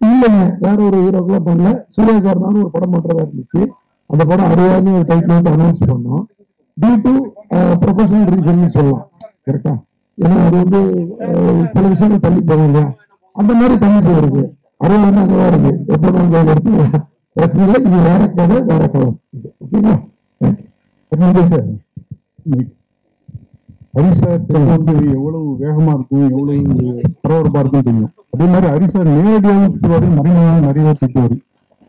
இல்லைங்க வேற ஒரு ஹீரோக்கெல்லாம் பண்ணல. சூர்யா சார் நானும் ஒரு படம் பண்றதா இருந்துச்சு. அந்த படம் அறுபதாயிரம் ஒரு டைட்டில் வந்து அனௌன்ஸ் பண்ணோம். டியூ டு ப்ரொஃபஷனல் ரீசன் சொல்லலாம். கரெக்டா ஏன்னா அது வந்து சில விஷயங்கள் தள்ளி போகும் இல்லையா அந்த மாதிரி தள்ளி போயிருக்கு அறுபது அங்கே இருக்கு. எப்போ நம்ம எடுத்து பிரச்சனை இல்லை. இது வேற கதை வேற கதை ஓகேங்களா தேங்க்யூ சார் ஹரிசார் வந்து எவ்வளவு வேகமா இருக்கும் எவ்வளவு பரபரப்பா இருக்கும் தெரியும். அதே மாதிரி ஹரிசார் நேரடியாக திட்டுவாரு மறைமுகமாக நிறைய திட்டுவாரு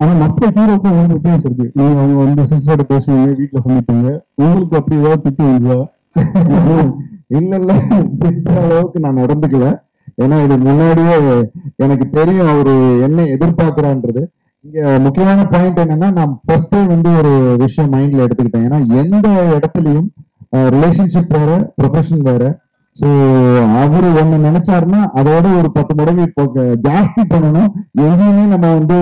ஆனா மற்ற ஹீரோக்கும் உங்களுக்கு வித்தியாசம் இருக்கு. நீங்க அவங்க வந்து சிஸ்டர்கிட்ட பேசுவீங்க வீட்டுல சமைப்பீங்க. உங்களுக்கு அப்படி ஏதாவது திட்டு வந்தா இல்ல இல்ல. திட்டுற அளவுக்கு நான் நடந்துக்கல. ஏன்னா இது முன்னாடியே எனக்கு தெரியும் அவரு என்ன எதிர்பார்க்கிறான்றது இங்க முக்கியமான பாயிண்ட் என்னன்னா நான் ஃபர்ஸ்டே வந்து ஒரு விஷயம் மைண்ட்ல எடுத்துக்கிட்டேன். ஏன்னா எந்த இடத்துலயும் ரிலேஷன்ஷிப் வேற ப்ரொஃபஷன் வேற. ஸோ அவரு ஒன்று நினைச்சாருன்னா அதோட ஒரு பத்து மடங்கு இப்போ ஜாஸ்தி பண்ணணும். எங்கேயுமே நம்ம வந்து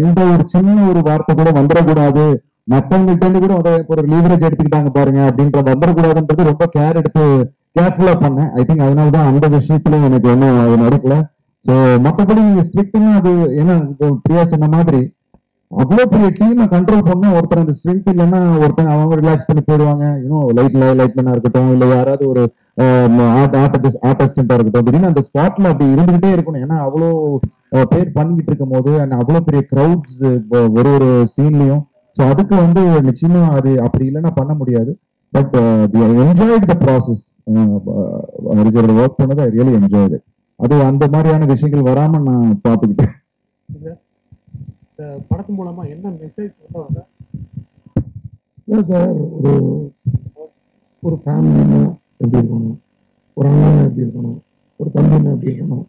எந்த ஒரு சின்ன ஒரு வார்த்தை கூட வந்துடக்கூடாது. மற்றவங்கள்ட்ட இருந்து கூட அதை ஒரு லீவரேஜ் எடுத்துக்கிட்டாங்க பாருங்க அப்படின்ற வந்துடக்கூடாதுன்றது ரொம்ப கேர் எடுத்து கேர்ஃபுல்லா பண்ணேன். ஐ திங்க் அதனால தான் அந்த விஷயத்துல எனக்கு ஒன்றும் அது நடக்கல. ஸோ மற்றபடி நீங்க ஸ்ட்ரிக்ட்னா அது ஏன்னா பிரியா சொன்ன மாதிரி அவ்வளோ பெரிய டீமை கண்ட்ரோல் பண்ண ஒருத்தர் அந்த ஸ்ட்ரென்த் இல்லைன்னா ஒருத்தங்க அவங்க ரிலாக்ஸ் பண்ணி போயிடுவாங்க இன்னும் லைட்ல லைட்மேனா இருக்கட்டும் இல்லை யாராவது ஒரு ஆர்டிஸ்ட் ஆர்டிஸ்டா இருக்கட்டும் திடீர்னு அந்த ஸ்பாட்ல அப்படி இருந்துகிட்டே இருக்கணும் ஏன்னா அவ்வளோ பேர் பண்ணிக்கிட்டு இருக்கும் போது அண்ட் அவ்வளோ பெரிய க்ரௌட்ஸ் ஒரு ஒரு சீன்லயும் ஸோ அதுக்கு வந்து நிச்சயமா அது அப்படி இல்லைன்னா பண்ண முடியாது but enjoyed the process work பண்ணது ஐ ரியலி என்ஜாய்டு அது அந்த மாதிரியான விஷயங்கள் வராமல் நான் பார்த்துக்கிட்டேன் படத்து மூலமா என்ன மெசேஜ் சொல்ல வர சார் ஒரு ஒரு ஃபேமிலினா எப்படி இருக்கணும்? ஒரு அண்ணன் எப்படி இருக்கணும்? ஒரு தம்பினா எப்படி இருக்கணும்?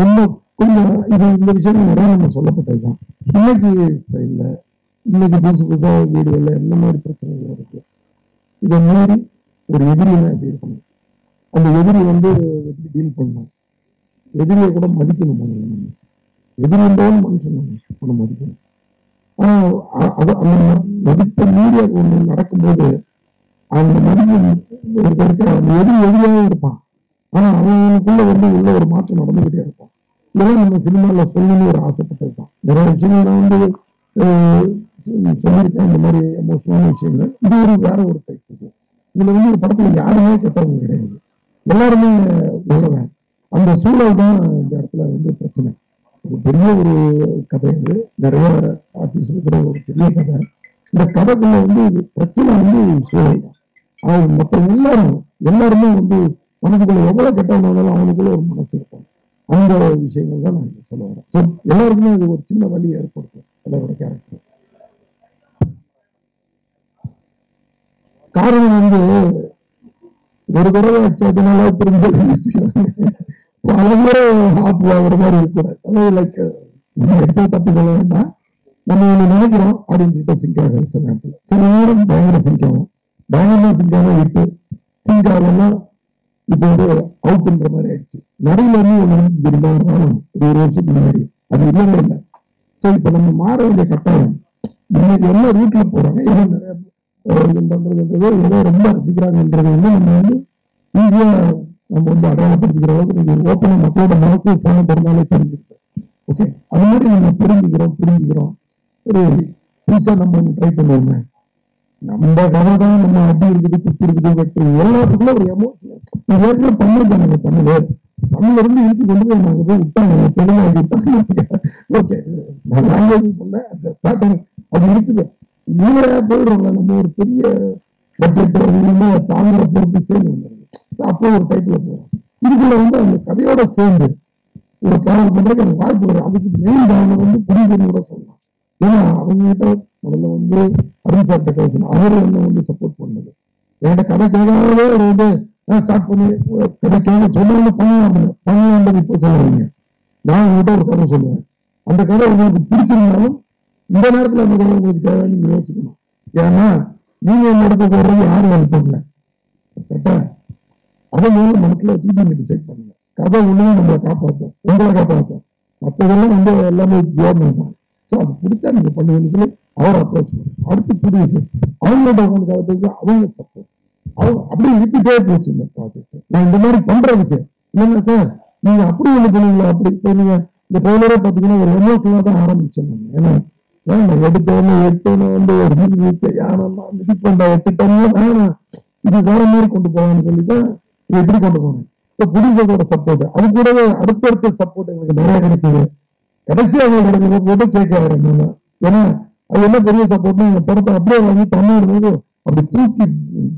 ரொம்ப கொஞ்சம் இது இந்த விஷயம் நிறைய நம்ம சொல்லப்பட்டது தான் இன்னைக்கு ஸ்டைலில் இன்னைக்கு புதுசு புதுசாக வீடுகளில் எந்த மாதிரி பிரச்சனைகள் இருக்கு. இதை மீறி ஒரு எதிரினா எப்படி இருக்கணும்? அந்த எதிரி வந்து எப்படி டீல் பண்ணணும்? எதிரியை கூட மதிக்கணும் நம்ம. எது வந்தாலும் மனுஷன் நம்ம மதிக்கணும். ஆனால் அ- அது அந்த மதிப்பை மீறி அது ஒண்ணு நடக்கும்போது அந்த மதிப்பு ஒரு இருக்க அந்த இருப்பான். ஆனால் அவனுக்குள்ள வந்து உள்ள ஒரு மாற்றம் நடந்துகிட்டே இருப்பான் இதெல்லாம் நம்ம சினிமாவில் சொல்லணும்னு ஒரு ஆசைப்பட்டது தான். நிறைய விஷயங்கள் நான் வந்து சொல்லியிருக்கேன். இந்த மாதிரி எமோஷனலான விஷயங்கள். இது ஒரு வேற ஒரு டைப் இருக்கு இதுல வந்து ஒரு படத்துல யாருமே கெட்டவங்க கிடையாது. எல்லாருமே நல்லவன் அந்த சூழல் தான் இந்த இடத்துல வந்து பிரச்சனை. பெரிய ஒரு கதை இது. நிறைய ஆர்டிஸ்ட் இருக்கிற ஒரு பெரிய கதை. இந்த கதைக்குள்ள வந்து இது பிரச்சனை வந்து சூழல் தான். அது மற்ற எல்லாரும் எல்லாருமே வந்து மனசுக்குள்ள எவ்வளவு கெட்டவங்க இருந்தாலும் அவனுக்குள்ள ஒரு மனசு இருக்கும். அந்த விஷயங்கள் தான் நான் சொல்ல வரேன். ஸோ எல்லாருக்குமே அது ஒரு சின்ன வழி ஏற்படுத்தும் எல்லாரோட கேரக்டர் காரணம் வந்து ஒரு தடவை அடிச்சதுனால திரும்ப வச்சுக்கலாம் பலமுறை முறை ஆப் மாதிரி இருக்கக்கூடாது. அதாவது லைக் நம்ம எடுத்த தப்பு சொல்ல வேண்டாம் நம்ம ஒன்று நினைக்கிறோம் ஆடியன்ஸ் கிட்ட சிங்க் ஆகாது சில நேரத்தில். சில நேரம் பயங்கர சிங்க் ஆகும். பயங்கரமா சிங்க் ஆகும் விட்டு சிங்க் இப்போ வந்து அவுட்ன்ற மாதிரி ஆயிடுச்சு. நடுவில் இருந்து ஒன்று வந்து தெரியுமா? ஒரு ஒரு ஒரு வருஷத்துக்கு முன்னாடி. அது இல்லவே இல்லை. ஸோ இப்போ நம்ம மாற வேண்டிய கட்டாயம் இன்னைக்கு என்ன ரூட்ல போறாங்க ஏதோ நிறைய பண்றதுன்றது ஏதோ ரொம்ப ரசிக்கிறாங்கன்றது வந்து நம்ம வந்து ஈஸியாக நம்ம வந்து அடையாளப்படுத்திக்கிற அளவுக்கு நீங்கள் ஓப்பனாக மக்களோட மனசு ஃபோனை திறந்தாலே தெரிஞ்சிருக்கு ஓகே அது மாதிரி நம்ம புரிஞ்சுக்கிறோம் புரிஞ்சுக்கிறோம். ஒரு புதுசாக நம்ம ஒன்று ட்ரை பண்ணுவோங்க நம்ம கதை தான் நம்ம அடி இருக்குது குத்து இருக்குது வெட்டு எல்லாத்துக்குள்ள ஒரு எமோஷன் இது ஏற்கனவே பண்ணிருக்காங்க அந்த தமிழ் தமிழ்ல இருந்து இழுத்து கொண்டு போய் நாங்கள் போய் விட்டாங்க. தெலுங்கு விட்டாங்க. ஓகே நான் லாங்குவேஜ் சொன்னேன் அந்த பேட்டர்ன் அது இருக்குது. இவரே போயிடுறோம்ல நம்ம ஒரு பெரிய பட்ஜெட் தாங்குற பொறுப்பு சேர்ந்து அப்போ ஒரு டைட்டில் போறோம். இதுக்குள்ள வந்து அந்த கதையோட சேர்ந்து ஒரு டிராவல் பண்றதுக்கு எனக்கு வாய்ப்பு வரும் அதுக்கு மெயின் காரணம் வந்து புரியுதுன்னு கூட சொல்லலாம். ஏன்னா அவங்ககிட்ட முதல்ல வந்து அருண் சார் டெக்கரேஷன் அவரும் அவர் என்ன வந்து சப்போர்ட் பண்ணது. என்கிட்ட கதை கேட்காமலே அவர் வந்து ஸ்டார்ட் பண்ணி. கதை கேட்க சொன்னாங்க பண்ணலாம் பண்ணலாம்ன்றது இப்போ சொல்லுவீங்க நான் உங்ககிட்ட ஒரு கதை சொல்லுவேன். அந்த கதை உங்களுக்கு பிடிச்சிருந்தாலும் இந்த நேரத்தில் அந்த கதை உங்களுக்கு தேவையான நீங்கள் யோசிக்கணும். ஏன்னா நீங்கள் இந்த இடத்துக்கு வர்றது யாரும் அனுப்பல கரெக்டா? அதை முதல்ல மனசுல வச்சுக்கிட்டு நீங்க டிசைட் பண்ணுங்க. கதை ஒண்ணுமே நம்மளை காப்பாற்றும் உங்களை காப்பாற்றும் மற்றதெல்லாம் வந்து எல்லாமே ஜோர்னல் தான். ஸோ அது பிடிச்சா நீங்க பண்ணுவீங்கன்னு சொல்லி அவர் அப்ரோச் பண்ணுங்க அடுத்து ப்ரொடியூசர்ஸ் அவங்களோட உட்காந்து கதை அவங்க சப்போர்ட் அவங்க அப்படியே இருந்துட்டே போச்சு இந்த ப்ராஜெக்ட் நான் இந்த மாதிரி பண்றதுக்கு. இல்லைங்க சார் நீங்க அப்படி ஒண்ணு பண்ணுவீங்களா அப்படி இப்போ நீங்க இந்த ட்ரெய்லரே பாத்தீங்கன்னா ஒரு எமோஷனலா தான் ஆரம்பிச்சேன் நான். ஏன்னா வேண்டாம் எடுத்தோன்னு எடுத்தோன்னு வந்து ஒரு மீதி வச்ச யானம்மா பண்ண எட்டுட்டோம்னா வேணாம். இது வேற மாதிரி கொண்டு போகலாம்னு சொல்லி தான் இது கொண்டு போகணும்? இப்போ புதுசோட சப்போர்ட் அது கூடவே அடுத்தடுத்த சப்போர்ட் எங்களுக்கு நிறைய கிடைச்சது. கடைசியாக அவங்க கிடைச்சது போட்டு கேட்க ஏன்னா அது என்ன பெரிய சப்போர்ட்னு இந்த படத்தை அப்படியே வாங்கி தமிழ்நாடு அப்படி தூக்கி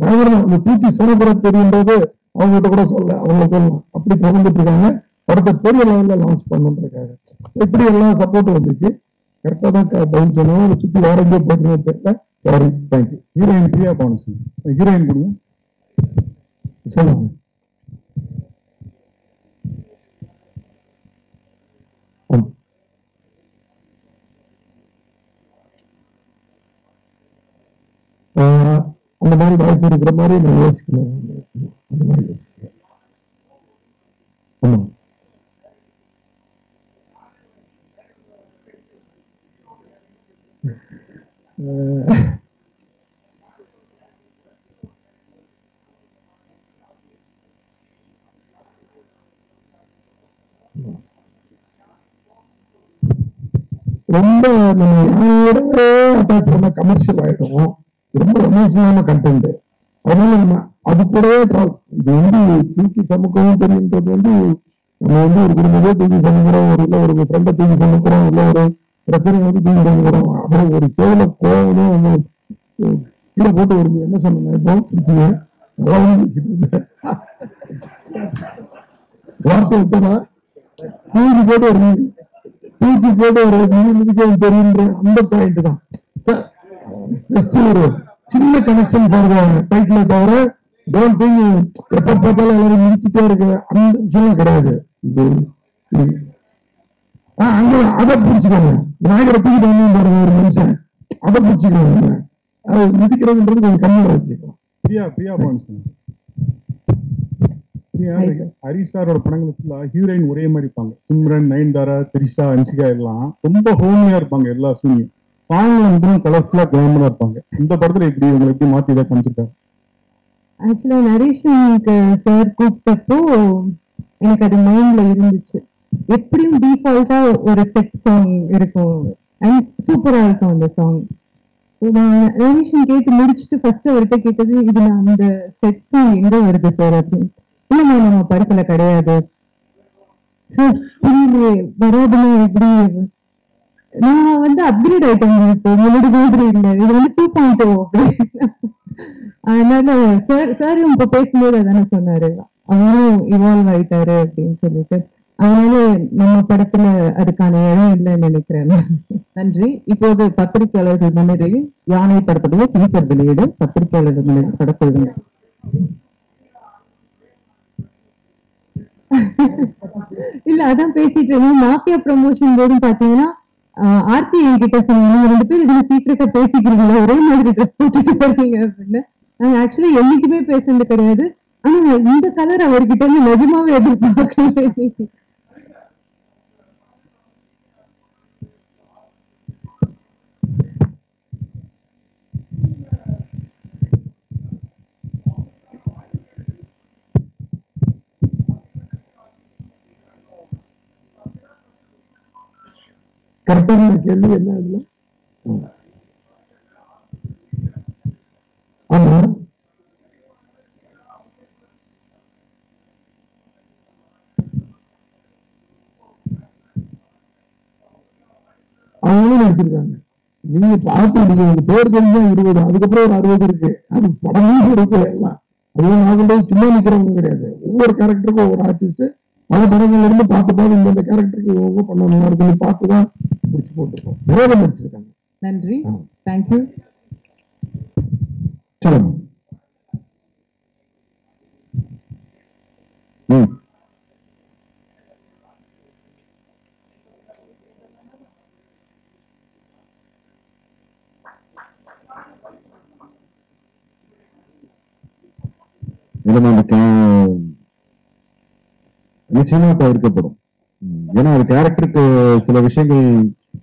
பயங்கரமா அந்த தூக்கி சுரப்புற தெரியுன்றது அவங்ககிட்ட கூட சொல்ல அவங்க சொல்லலாம் அப்படி சொல்லிட்டு இருக்காங்க. படத்தை பெரிய லெவலில் லான்ச் பண்ணுன்றதுக்காக இப்படி எல்லாம் சப்போர்ட் வந்துச்சு. கரெக்டாக தான் பதில் சொன்னோம். சுற்றி சுத்தி வேற எங்கேயோ தெரியல. Sorry thank you heroine Priya Pavan sir heroine கொடுங்க. சொல்லுங்க சார் ஆமா. ஆஹ் அந்த மாதிரி வாய்ப்பு இருக்கிற மாதிரி நான் யோசிக்கல ரொம்ப நம்ம யாரோடவே அட்டாச் பண்ண கமர்ஷியல் ஆகிடும் ரொம்ப ரமேஷமான கண்டென்ட் அதனால நம்ம அது கூடவே இது வந்து தூக்கி சமக்கவும் தெரியுன்றது வந்து நம்ம வந்து ஒரு குடும்பத்தையே தூக்கி சமைக்கிறோம் ஒரு இல்லை ஒரு ஃப்ரெண்டை தூக்கி சமைக்கிறோம் இல்லை ஒரு பிரச்சனை வந்து தூக்கி சமைக்கிறோம். அப்புறம் ஒரு சேவல கோவம் வந்து கீழே போட்டு வருது என்ன சொன்னேன் இப்போ சிரிச்சுங்க. நல்லா தான் பேசிட்டு இருந்தேன். வார்த்தை விட்டனா தூக்கி போட்டு ஒரு தூக்கி போட்டு ஒரு மிதிக்க தெரியுன்ற அந்த பாயிண்ட் தான். ஜஸ்ட் ஒரு சின்ன கனெக்ஷன் போடுவாங்க டைட்டில தவிர டோன்ட் திங்க் எப்ப பார்த்தாலும் எல்லாரும் மிதிச்சுட்டே இருக்கு அந்த விஷயம் கிடையாது. அங்க அதை பிடிச்சுக்கோங்க விநாயகரை தூக்கிட்டு வந்து பாருங்க ஒரு மனுஷன் அதை பிடிச்சுக்கோங்க அது மிதிக்கிறதுன்றது கொஞ்சம் கம்மியா வச்சுக்கலாம் Priya Priya Pavan sir Priya Hi, sir. Harish சாரோட படங்கள் ஃபுல்லா ஹீரோயின் ஒரே மாதிரி இருப்பாங்க. சிம்ரன் நயன்தாரா திரிஷா அன்சிகா எல்லாம் ரொம்ப ஹோமியா இருப்பாங்க எல்லா சூனியும் சாங்ல வந்து கலர்ஃபுல்லா கிளாமரா இருப்பாங்க. இந்த படத்துல எப்படி இவங்களை எப்படி மாத்தி இதை காமிச்சிருக்காங்க? ஆக்சுவலா நரேஷனுக்கு சார் கூப்பிட்டப்போ எனக்கு அது மைண்ட்ல இருந்துச்சு. எப்படியும் டிஃபால்ட்டா ஒரு செட் சாங் இருக்கும். அண்ட் சூப்பரா இருக்கும் அந்த சாங் நரேஷன் கேட்டு முடிச்சுட்டு ஃபர்ஸ்ட் அவர்கிட்ட கேட்டது இதுல அந்த செட் சாங் எங்க வருது சார் அப்படின்னு. இல்லை நம்ம படத்துல கிடையாது. சார் புரியலையே எப்படி? நான் வந்து அப்கிரேட் ஆயிட்டேன் இப்போ மாதிரி இல்லை. இது வந்து டூ பாயிண்ட் ஓ அதனால சார் சார் இப்ப பேசும்போது அதானே சொன்னாரு. அவரும் இவால்வ் ஆயிட்டாரு அப்படின்னு சொல்லிட்டு. அதனால நம்ம படத்துல அதுக்கான இடம் இல்லைன்னு நினைக்கிறேன். நன்றி. இப்போது பத்திரிகையாளர்கள் முன்னிலையில் யானை படத்துடைய டீசர் வெளியீடு. பத்திரிகையாளர்கள் முன்னிலையில் படக்குழுவினர் இல்ல அதான் பேசிட்டு இருந்தோம் மாஃபியா ப்ரமோஷன் போதும் பாத்தீங்கன்னா ஆஹ் ஆர்த்தி என்கிட்ட சொன்னாங்க. ரெண்டு பேர் இதுல சீக்கிரட்டா பேசிக்கிறீங்களா? ஒரே மாதிரி ட்ரெஸ் போட்டுட்டு போறீங்க அப்படின்னு. நாங்க ஆக்சுவலி என்னைக்குமே பேசுனது கிடையாது. ஆனா இந்த கலர் அவர்கிட்ட இருந்து நிஜமாவே எதிர்பார்க்கல கரெக்டான கேள்வி என்ன இதுல? ஆமா. அவங்களும் நினைச்சிருக்காங்க. நீங்க பார்த்து நீங்க உங்க பேர் தெரிஞ்சா இருபது அதுக்கப்புறம் ஒரு அறுபது இருக்கு. அது படமும் இருக்கு எல்லாம். அதுவும் நாங்கள் சும்மா நிக்கிறவங்க கிடையாது. ஒவ்வொரு கேரக்டருக்கும் ஒவ்வொரு ஆர்டிஸ்ட் பல படங்கள்ல இருந்து பார்த்து பார்த்து இந்த கேரக்டருக்கு இவங்க பண்ணணும். இருக்குன்னு பார்த்து தான் முடிச்சு போட்டுருக்கோம் நிறைய பேர் நடிச்சிருக்காங்க நன்றி. தேங்க்யூ சொல்லுங்க. ம். கே- நிச்சயமா தவிர்க்கப்படும் ஏன்னா அது கேரக்டருக்கு சில விஷயங்கள்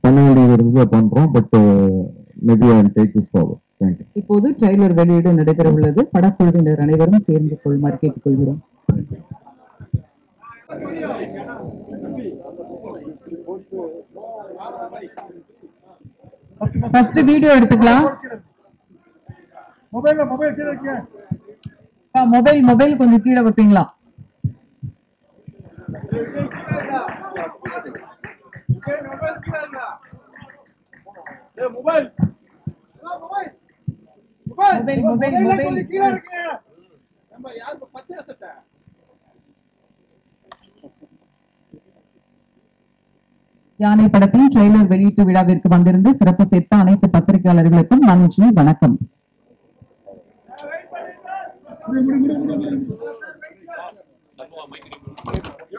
பண்ண வேண்டியது இருந்தது பண்றோம் but maybe I take this forward thank you இப்போது ட்ரெய்லர் வெளியீடு நடைபெற உள்ளது. படக்குழுவினர் அனைவரும் சேர்ந்து கொள்ளுமாறு கேட்டுக்கொள்கிறோம் ஃபர்ஸ்ட் வீடியோ எடுத்துக்கலாம். மொபைல் மொபைல் கீழே இருக்கியா மொபைல் மொபைல் கொஞ்சம் கீழே வைப்பீங்களா? Mobile. Mobile. Mobile. Mobile, mobile, mobile. கீழே இருக்கு. நம்ம யாருக்கு பச்சை சட்டை யானை படத்தின் ட்ரெய்லர் வெளியீட்டு விழாவிற்கு வந்திருந்து சிறப்பு சேர்த்த அனைத்து பத்திரிகையாளர்களுக்கும் நன்றி வணக்கம்.